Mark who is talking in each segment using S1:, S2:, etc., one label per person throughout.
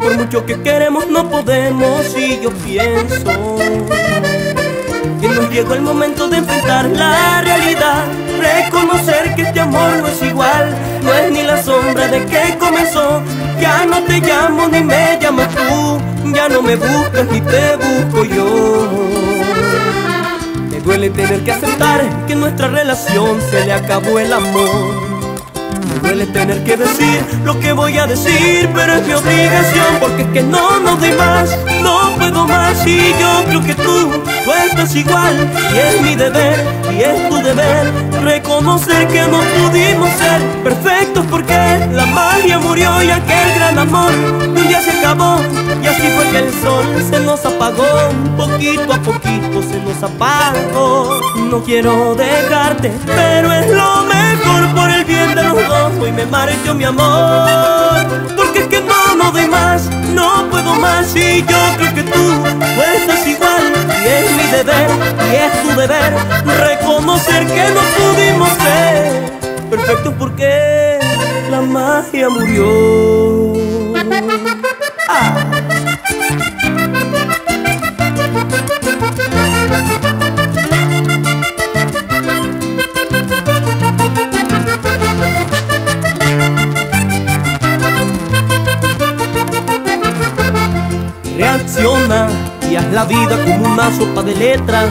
S1: Por mucho que queremos no podemos y yo pienso que nos llegó el momento de enfrentar la realidad. Reconocer que este amor no es igual No es ni la sombra de que comenzó. Ya no te llamo ni me llamas tú Ya no me buscas ni te busco yo. Me duele tener que aceptar que nuestra relación se le acabó el amor me duele tener que decir lo que voy a decir, pero es mi obligación porque es que no, no doy más, no puedo más y yo creo que tú, tú igual y es mi deber y es tu deber reconocer que no pudimos ser perfectos porque la magia murió y aquel gran amor un día se acabó y así fue que el sol se nos apagó, poquito a poquito se nos apagó. No quiero dejarte, pero es lo mejor por el bien de los dos. Hoy me marcho mi amor, porque es que no, no doy más, no puedo más y yo creo que tú, tú estás igual y es mi deber y es tu deber reconocer que no pudimos ser perfectos porque la magia murió. Ah. Y haz la vida como una sopa de letras.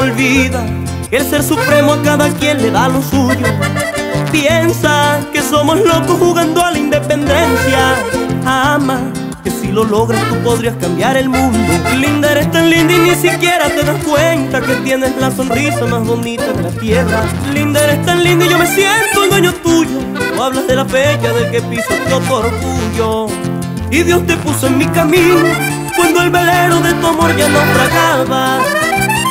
S1: Olvida que el ser supremo a cada quien le da lo suyo. Piensa que somos locos jugando a la independencia. Ama que si lo logras tú podrías cambiar el mundo. Linda eres tan linda y ni siquiera te das cuenta que tienes la sonrisa más bonita de la tierra. Linda eres tan linda y yo me siento el dueño tuyo. Tú hablas de la fecha del que pisoteó tu orgullo. Y Dios te puso en mi camino cuando el velero de tu amor ya naufragaba.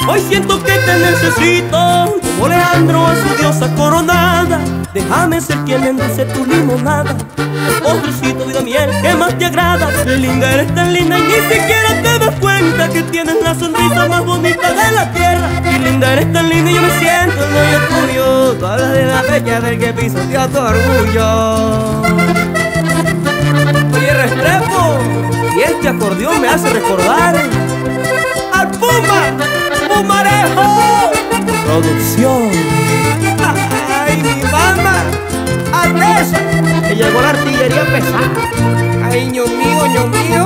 S1: Hoy siento que te necesito, como Leandro a su diosa coronada. Déjame ser quien endulce tu limonada. Postrecito, vida miel, ¿qué más te agrada? Linda, eres tan linda y ni siquiera te das cuenta que tienes la sonrisa más bonita de la tierra. Y linda, eres tan linda y yo me siento tuyo. Tú hablas de la fecha del que pisoteó tu orgullo. Hace recordar al Puma, Pumarejo. Producción.
S2: Ay, mi mamá, Andrés,
S1: Que llegó la artillería pesada.
S2: ay, ño mío, ño mío.